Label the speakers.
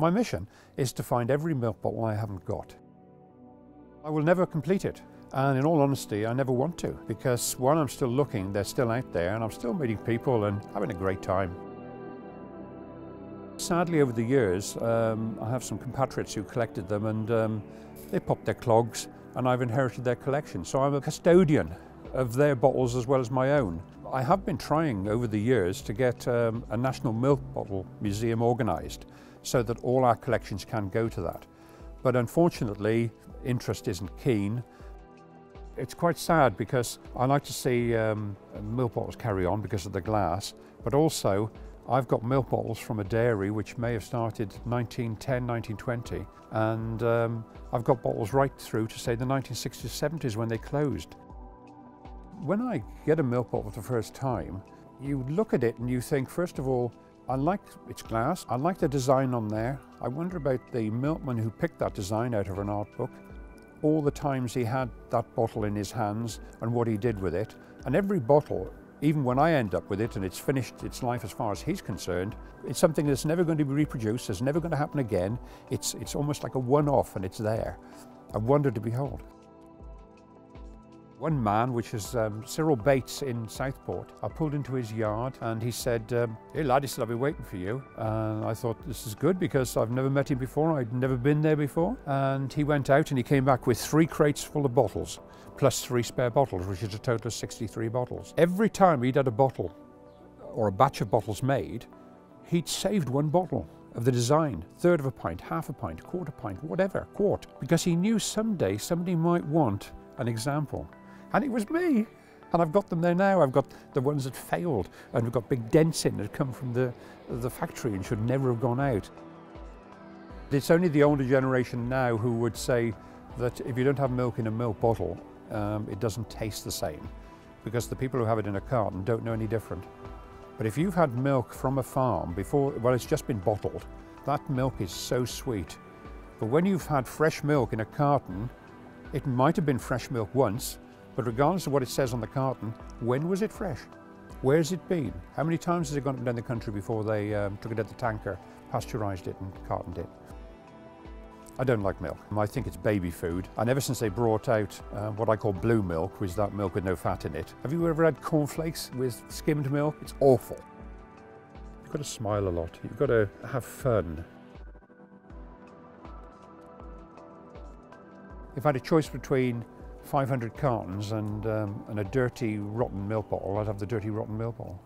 Speaker 1: My mission is to find every milk bottle I haven't got. I will never complete it. And in all honesty, I never want to because while I'm still looking, they're still out there and I'm still meeting people and having a great time. Sadly, over the years, um, I have some compatriots who collected them and um, they popped their clogs and I've inherited their collection. So I'm a custodian of their bottles as well as my own. I have been trying over the years to get um, a National Milk Bottle Museum organised so that all our collections can go to that. But unfortunately, interest isn't keen. It's quite sad because I like to see um, milk bottles carry on because of the glass, but also I've got milk bottles from a dairy which may have started 1910, 1920, and um, I've got bottles right through to say the 1960s, 70s when they closed. When I get a milk bottle for the first time, you look at it and you think, first of all, I like its glass, I like the design on there. I wonder about the milkman who picked that design out of an art book, all the times he had that bottle in his hands and what he did with it. And every bottle even when I end up with it and it's finished its life as far as he's concerned, it's something that's never going to be reproduced, it's never going to happen again. It's, it's almost like a one-off and it's there. A wonder to behold. One man, which is um, Cyril Bates in Southport, I pulled into his yard and he said, um, hey I've been waiting for you. And I thought, this is good because I've never met him before, I'd never been there before. And he went out and he came back with three crates full of bottles, plus three spare bottles, which is a total of 63 bottles. Every time he'd had a bottle or a batch of bottles made, he'd saved one bottle of the design, third of a pint, half a pint, quarter pint, whatever, quart, because he knew someday somebody might want an example. And it was me. And I've got them there now. I've got the ones that failed and we've got big dents in that come from the, the factory and should never have gone out. It's only the older generation now who would say that if you don't have milk in a milk bottle, um, it doesn't taste the same because the people who have it in a carton don't know any different. But if you've had milk from a farm before, well, it's just been bottled, that milk is so sweet. But when you've had fresh milk in a carton, it might have been fresh milk once, but regardless of what it says on the carton, when was it fresh? Where's it been? How many times has it gone down the country before they um, took it at the tanker, pasteurised it and cartoned it? I don't like milk. I think it's baby food. And ever since they brought out uh, what I call blue milk, which is that milk with no fat in it. Have you ever had cornflakes with skimmed milk? It's awful. You've got to smile a lot. You've got to have fun. If I had a choice between 500 cartons and, um, and a dirty rotten milk bottle, I'd have the dirty rotten milk bottle.